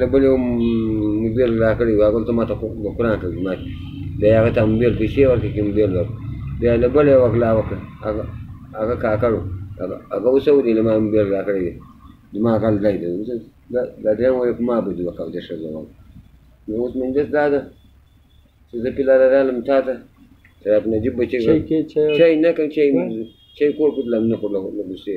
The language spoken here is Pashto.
له بلې مدیر لا کړی وي هغه ته ما ته ګران کړي ما بیا هغه ته مدیر پیسې ورکړي چې مدیر له بیا له بلې وکړه وکړه هغه هغه کاکړو هغه اوس ولې له ما مدیر لا کړی وي زما غل دی دی اوس دا درېیم وایي په ما بدي وکړه د ښځه وم نو اوس منجز دا ده چې زه پله رالم تا ته چې نجیب بچی چای نه کوم چای چای کور کړلم نه خورلم نه ګوسې